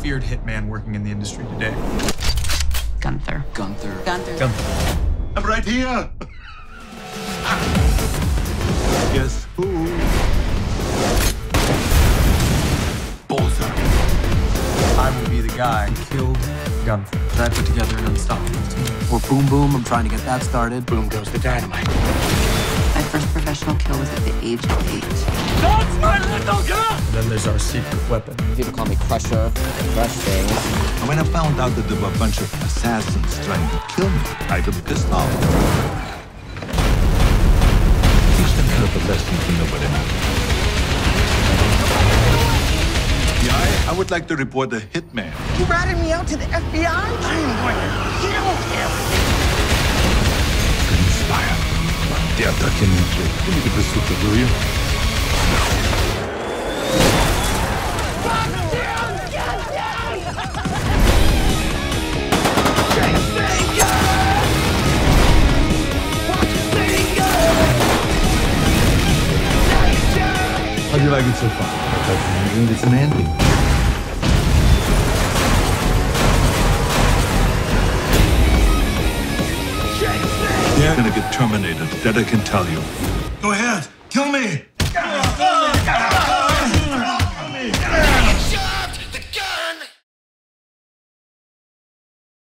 hitman working in the industry today. Gunther. Gunther. Gunther. Gunther. I'm right here. Guess who? Bowser. I will be the guy who killed Gunther. I put together an unstoppable team. Or Boom Boom. I'm trying to get that started. Boom goes the dynamite. My first professional kill was at the age of eight. And then there's our secret weapon. People call me Crusher, Crush things. And when I found out that there were a bunch of assassins trying to kill me, I got pissed off. Teach them kind of a lesson to know what Yeah, I would like to report a hitman. You ratted me out to the FBI? I'm going to kill him. Inspire. Der Documentary. Give me the bazooka, will you? How do you like it so far? I think it's an ending. You're gonna get terminated. That I can tell you. Go ahead, kill me.